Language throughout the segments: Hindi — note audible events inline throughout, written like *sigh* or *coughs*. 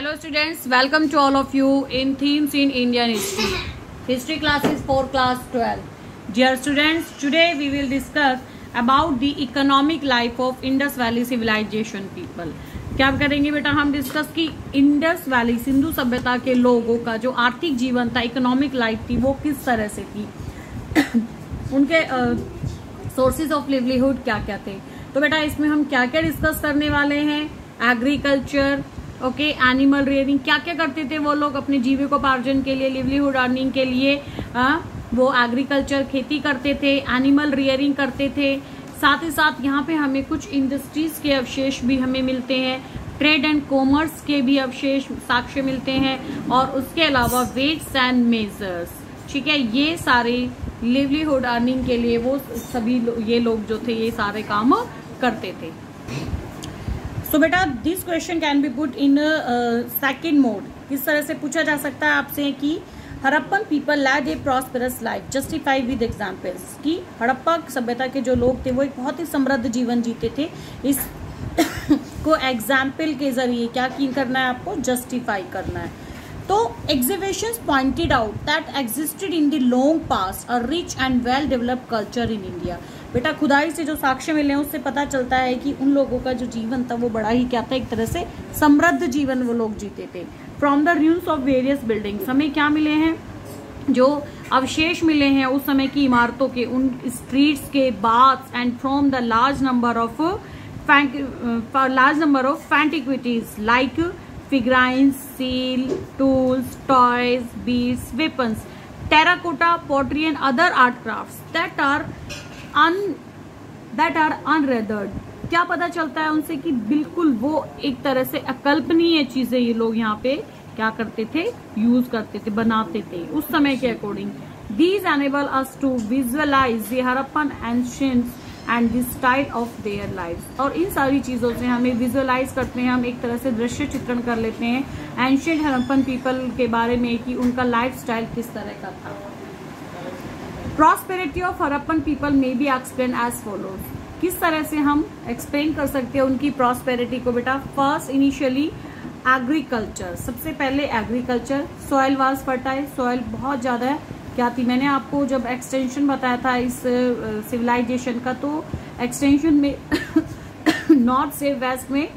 Hello students welcome to all of you in themes in Indian history history class is for class twelve dear students today we will discuss about the economic life of Indus valley civilization people क्या करेंगे बेटा हम डिस्कस की इंडस वैली सिंधु सभ्यता के लोगों का जो आर्थिक जीवन था इकोनॉमिक लाइफ थी, वो किस तरह से थी? उनके सोर्सेज ऑफ़ लिवलीहुड क्या क्या थे? तो बेटा इसमें हम क्या क्या डिस्कस करने वाले हैं? एग्रीकल्चर ओके एनिमल रेयरिंग क्या क्या करते थे वो लोग अपने जीविकोपार्जन के लिए लिवलीहुड अर्निंग के लिए आ, वो एग्रीकल्चर खेती करते थे एनिमल रियरिंग करते थे। साथ ही साथ यहाँ पे हमें कुछ इंडस्ट्रीज़ के अवशेष भी हमें मिलते हैं। ट्रेड एंड कॉमर्स के भी अवशेष साक्ष्य मिलते हैं और उसके अलावा वेट्स एंड मेजर्स ठीक है ये सारे लिवलीहुड अर्निंग के लिए वो सभी लो, ये लोग जो थे ये सारे काम करते थे। सो बेटा this question can be put in second mode किस तरह से पूछा जा सकता है आपसे कि Harappan people led a prosperous life justify with examples कि हड़प्पा सभ्यता के जो लोग थे, वो एक बहुत ही समृद्ध जीवन जीते थे। इस *coughs* को एग्ज़ाम्पल के ज़रिए क्या करना है आपको? जस्टिफाई करना है। तो exhibition pointed out that existed in the long past a rich and well developed culture in India बेटा खुदाई से जो साक्ष्य मिले हैं उससे पता चलता है कि उन लोगों का जो जीवन था वो बड़ा ही क्या था एक तरह से समृद्ध जीवन वो लोग जीते थे। From the rooms of various buildings हमें क्या मिले हैं? जो अवशेष मिले हैं उस समय की इमारतों के उन स्ट्रीट्स के baths and from the large number of large number of antiquities like figurines, seal tools toys beads, weapons, terracotta, pottery and other art crafts that are अन दैट आर अनरेदर्ड क्या पता चलता है उनसे कि बिल्कुल वो एक तरह से अकल्पनीय चीज़ें ये लोग यहाँ पे क्या करते थे? यूज़ करते थे, बनाते थे, उस समय के according these enable us to visualize the Harappan ancient and the style of their life और इन सारी चीज़ों से हमें विजुअलाइज करते हैं, हम एक तरह से दृश्य चित्रण कर लेते हैं. एंशियंट हरप्पन पीपल के बारे में कि उनका लाइफ स्टाइल किस तरह का था। Prosperity of Harappan people may be explain as follows किस तरह से हम एक्सप्लेन कर सकते हैं उनकी प्रॉस्पेरिटी को बेटा? फ़र्स्ट इनिशियली एग्रीकल्चर सबसे पहले agriculture soil was fertile soil बहुत ज़्यादा क्या थी? मैंने आपको जब एक्सटेंशन बताया था इस सिविलाइजेशन का तो एक्सटेंशन में *coughs* नॉर्थ से वेस्ट में,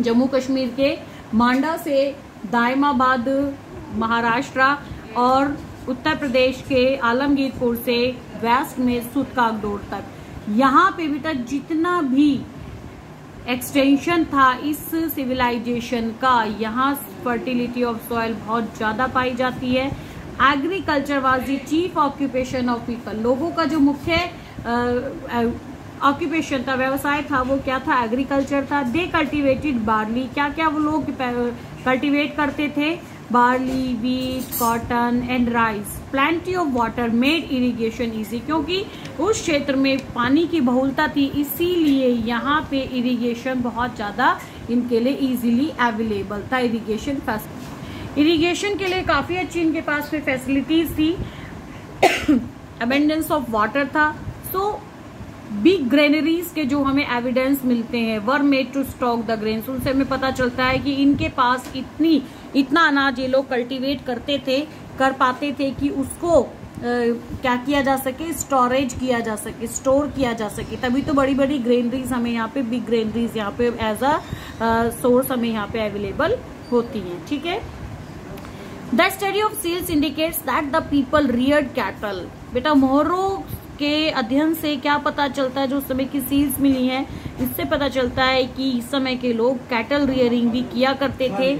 जम्मू कश्मीर के, मांडा से दायमाबाद, महाराष्ट्र और उत्तर प्रदेश के आलमगीरपुर से वेस्ट में सुतकागडोर तक। यहाँ पे बेटा जितना भी एक्सटेंशन था इस सिविलाइजेशन का, यहाँ फर्टिलिटी ऑफ़ सॉइल बहुत ज़्यादा पाई जाती है। Agriculture was chief occupation of people लोगों का जो मुख्य ऑक्यूपेशन था, व्यवसाय था, वो क्या था? एग्रीकल्चर था। दे कल्टिवेटेड बार्ली क्या क्या वो लोग कल्टिवेट करते थे? Barley wheat cotton and rice plenty of water made irrigation easy क्योंकि उस क्षेत्र में पानी की बहुलता थी, इसीलिए यहाँ पे इरिगेशन बहुत ज़्यादा इनके लिए इजीली अवेलेबल था इरिगेशन इरिगेशन के लिए काफ़ी अच्छी इनके पास में फैसिलिटीज़ थी। अबेंडेंस ऑफ़ वाटर था। सो बिग ग्रेनरीज के जो हमें एविडेंस मिलते हैं were made to stock the grains उनसे हमें पता चलता है कि इनके पास इतनी इतना अनाज ये लोग कल्टीवेट करते थे कर पाते थे कि उसको आ, क्या किया जा सके? स्टोरेज किया जा सके स्टोर किया जा सके। तभी तो बड़ी बड़ी ग्रेनरीज हमें यहाँ पे बिग ग्रेनरीज यहाँ पे एज अ सोर्स हमें यहाँ पे अवेलेबल होती हैं ठीक है? The study of seals indicates that the people reared cattle बेटा मोहरों के अध्ययन से क्या पता चलता है जो उस समय की सील्स मिली हैं? इससे पता चलता है कि इस समय के लोग कैटल रियरिंग भी किया करते थे।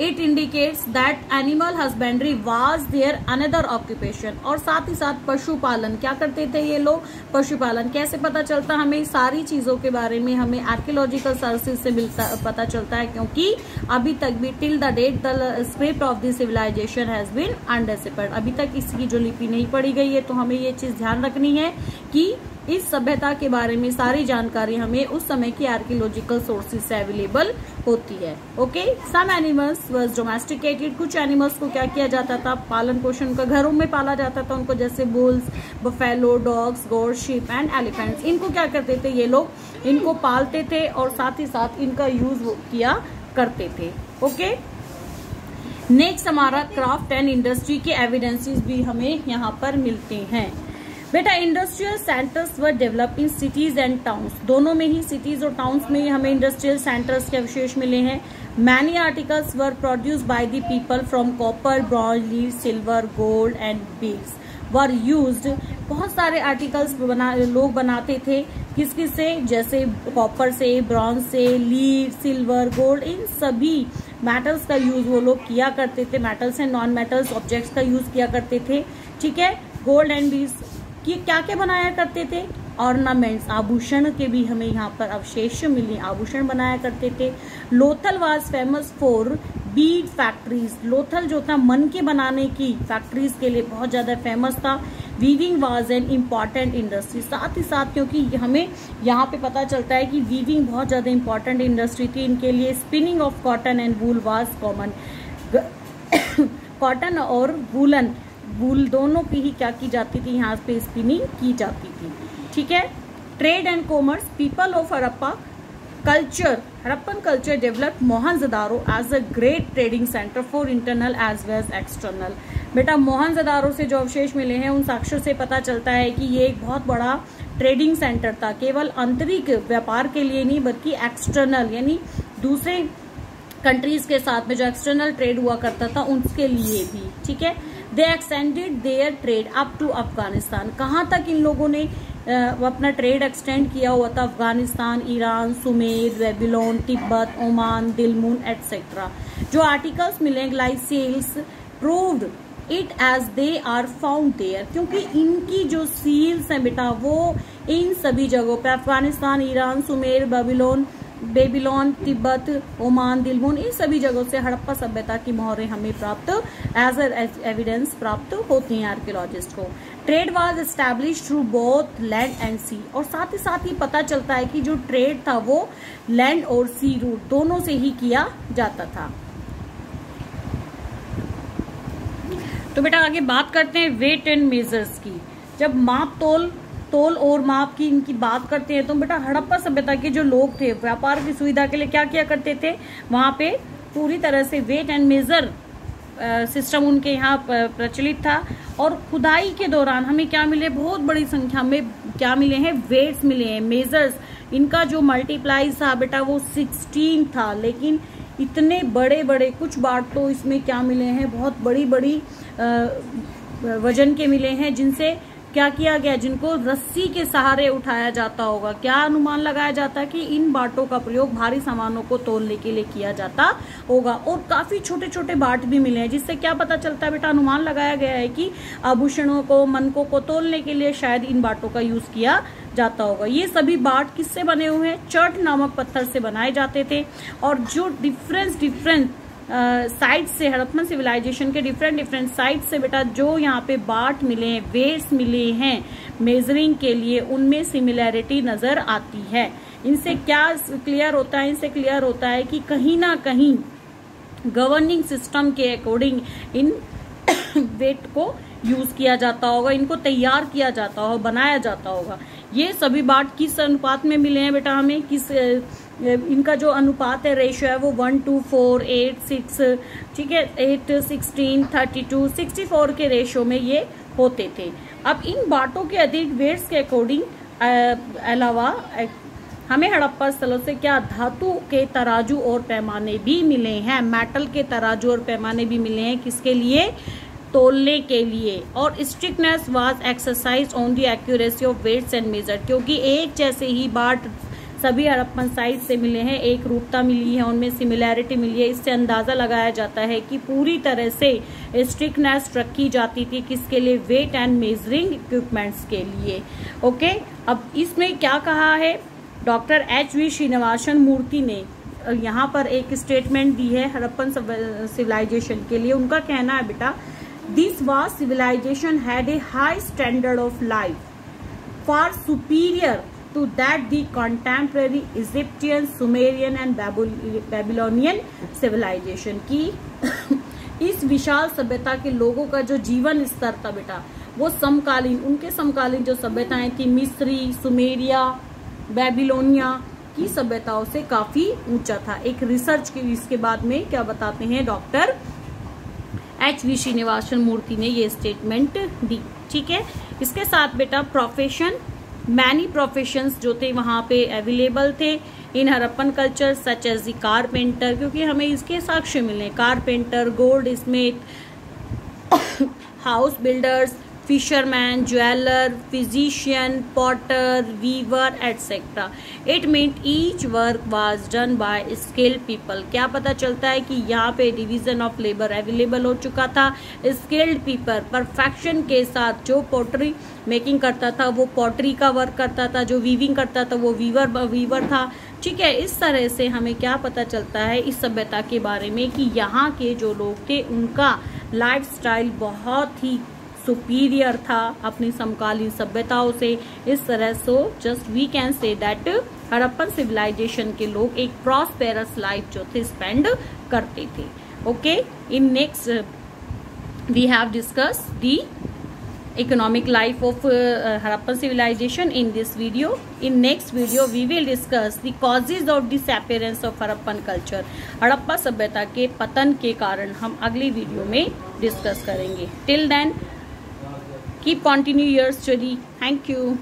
It indicates that animal husbandry was there another occupation और साथ ही साथ पशुपालन, क्या करते थे ये लोग? पशुपालन, कैसे पता चलता? हमें सारी चीज़ों के बारे में, हमें आर्कियोलॉजिकल सर्विस से मिलता, पता चलता है, क्योंकि अभी तक भी till the date the script of the civilization has been undeciphered अभी तक इसकी जो लिपि नहीं पड़ी गई है तो हमें ये चीज़ ध्यान रखनी है कि इस सभ्यता के बारे में सारी जानकारी हमें उस समय की आर्कियोलॉजिकल सोर्सेज से अवेलेबल होती है। Okay some animals was domesticated कुछ एनिमल्स को क्या किया जाता था? पालन पोषण का घरों में पाला जाता था उनको, जैसे bulls buffalo dogs goat sheep and elephants इनको क्या करते थे ये लोग? इनको पालते थे और साथ ही साथ इनका यूज़ किया करते थे। ओके नेक्स्ट हमारा क्राफ्ट एंड इंडस्ट्री के एविडेंसेस भी हमें यहाँ पर मिलते हैं। बेटा industrial centres were develop in cities and towns दोनों में ही सिटीज़ और टाउन्स में ही हमें इंडस्ट्रियल सेंटर्स के अवशेष मिले हैं। Many articles were produce by the people from copper bronze lead silver gold and beads were use बहुत सारे आर्टिकल्स बना, लोग बनाते थे। किस किस से? जैसे कॉपर से ब्रॉन्ज से लीड सिल्वर गोल्ड इन सभी मेटल्स का यूज़ वो लोग किया करते थे। Metals and non metals objects का यूज़ किया करते थे। ठीक है? गोल्ड एंड बीड्स ये क्या क्या बनाया करते थे? ऑर्नामेंट्स आभूषण के भी हमें यहाँ पर अवशेष मिले, आभूषण बनाया करते थे। Lothal was famous for bead factories Lothal जो था, मन के बनाने की फैक्ट्रीज के लिए बहुत ज़्यादा फ़ेमस था। Weaving was an important industry साथ ही साथ क्योंकि हमें यहाँ पे पता चलता है कि वीविंग बहुत ज़्यादा इंपॉर्टेंट इंडस्ट्री थी। इनके लिए spinning of cotton and wool was common cotton और वूलन वूल दोनों की ही क्या की जाती थी, यहाँ पे स्पिनिंग की जाती थी। ठीक है? Trade and commerce people of Harappa culture Harappan culture develop Mohenjodaro as a great trading centre for internal as well as external बेटा मोहनजदारो से जो अवशेष मिले हैं, उन साक्ष्यों से पता चलता है कि ये एक बहुत बड़ा ट्रेडिंग सेंटर था। केवल आंतरिक व्यापार के लिए नहीं, बल्कि एक्सटर्नल यानी दूसरे कंट्रीज़ के साथ में जो एक्सटर्नल ट्रेड हुआ करता था, उसके लिए भी। ठीक है? They extended their trade up to Afghanistan कहाँ तक इन लोगों ने अपना ट्रेड एक्सटेंड किया हुआ था? Afghanistan, Iran, Sumer, Babylon, Tibet, Oman Dilmun etcetera जो आर्टिकल्स मिले ग्लाइसेल्स proved it as they are found there क्योंकि इनकी जो सील्स हैं बेटा, वो इन सभी जगहों पे, Afghanistan, Iran, Sumer Babylon Babylon, Tibet, Oman Dilmun इन सभी जगहों से हड़प्पा सभ्यता की मोहरें हमें प्राप्त एज एविडेंस प्राप्त होती हैं आर्कियोलॉजिस्ट को। Trade was establish through both land and sea और साथ ही साथ ही पता चलता है कि जो ट्रेड था वो लैंड और सी रूट दोनों से ही किया जाता था। तो बेटा आगे बात करते हैं वेट एंड मेजर्स की। जब माप तोल तोल और माप की इनकी बात करते हैं तो बेटा हड़प्पा सभ्यता के जो लोग थे, व्यापार की सुविधा के लिए क्या किया करते थे? वहाँ पे पूरी तरह से वेट एंड मेजर सिस्टम उनके यहाँ प्रचलित था। और खुदाई के दौरान हमें क्या मिले? बहुत बड़ी संख्या में क्या मिले हैं? वेट्स मिले हैं मेजर्स इनका जो मल्टीप्लाई था बेटा वो सिक्सटीन था। लेकिन इतने बड़े बड़े कुछ बाट तो इसमें क्या मिले हैं? बहुत बड़ी बड़ी वज़न के मिले हैं जिनसे क्या किया गया? जिनको रस्सी के सहारे उठाया जाता होगा। क्या अनुमान लगाया जाता है कि इन बाटों का प्रयोग भारी सामानों को तोलने के लिए किया जाता होगा? और काफ़ी छोटे छोटे बाट भी मिले हैं, जिससे क्या पता चलता है? बेटा, अनुमान लगाया गया है कि आभूषणों को, मनकों को तोलने के लिए शायद इन बाटों का यूज़ किया जाता होगा। ये सभी बाट किससे बने हुए हैं? चट नामक पत्थर से बनाए जाते थे। और जो डिफरेंस डिफरेंस साइट से, हड़प्पन सिविलाइजेशन के डिफरेंट डिफरेंट साइट से बेटा जो यहाँ पे बाट मिले हैं वेट्स मिले हैं मेजरिंग के लिए उनमें सिमिलैरिटी नज़र आती है। इनसे क्या क्लियर होता है? इनसे क्लियर होता है कि कहीं ना कहीं गवर्निंग सिस्टम के अकॉर्डिंग इन वेट को यूज़ किया जाता होगा, इनको तैयार किया जाता होगा, बनाया जाता होगा। ये सभी बाट किस अनुपात में मिले हैं बेटा हमें? किस इनका जो अनुपात है रेशियो है, वो one two four eight six ठीक है? Eight sixteen thirty two sixty four के रेशियो में ये होते थे। अब इन बाटों के अधिक वेट्स के अकॉर्डिंग अलावा हमें हड़प्पा स्थलों से क्या धातु के तराजू और पैमाने भी मिले हैं? मेटल के तराजू और पैमाने भी मिले हैं। किसके लिए? तोलने के लिए। और strictness was exercise on the accuracy of weights and measure क्योंकि एक जैसे ही बाट सभी हड़प्पन साइज़ से मिले हैं, एक रूपता मिली है, उनमें सिमिलैरिटी मिली है। इससे अंदाज़ा लगाया जाता है कि पूरी तरह से स्ट्रिक्टनेस रखी जाती थी किसके लिए? वेट एंड मेजरिंग इक्विपमेंट्स के लिए। ओके अब इसमें क्या कहा है? Doctor H V Srinivasan Murthy ने यहाँ पर एक स्टेटमेंट दी है हड़प्पन सिविलाइजेशन के लिए। उनका कहना है, बेटा this was civilization had a high standard of life far superior to that the contemporary Egyptian, Sumerian and Babylonian civilization की। *coughs* इस विशाल सभ्यता के लोगों का जो जीवन स्तर था बेटा वो समकालीन उनके समकालीन जो सभ्यताएँ थी मिस्री सुमेरिया बेबीलोनिया की सभ्यताओं से काफ़ी ऊँचा था। एक रिसर्च के इसके बाद में क्या बताते हैं doctor H V Srinivasan Murthy ने ये स्टेटमेंट दी, ठीक है? इसके साथ बेटा प्रोफेशन मैनी प्रोफेशन जो थे वहाँ पे अवेलेबल थे in Harappan culture such as the carpenter क्योंकि हमें इसके साक्ष्य मिले carpenter goldsmith house builders fisherman, jeweler, physician, potter, weaver, etc. It meant each work was done by skilled people. क्या पता चलता है कि यहाँ पे डिवीज़न ऑफ़ लेबर अवेलेबल हो चुका था स्किल्ड पीपल परफेक्शन के साथ जो पोट्री मेकिंग करता था वो पॉटरी का वर्क करता था जो वीविंग करता था वो वीवर वीवर था ठीक है इस तरह से हमें क्या पता चलता है इस सभ्यता के बारे में कि यहाँ के जो लोग थे उनका लाइफस्टाइल बहुत ही सुपीरियर था अपनी समकालीन सभ्यताओं से इस तरह so just we can say that Harappan civilization के लोग एक प्रॉस्पेरस लाइफ जो थे स्पेंड करते थे okay in next we have discuss the economic life of uh, Harappan civilization in this video. In next video, we will discuss the causes of disappearance of Harappan culture. Harappa सभ्यता के पतन के कारण हम अगली वीडियो में डिस्कस करेंगे till then keep continue your study. Thank you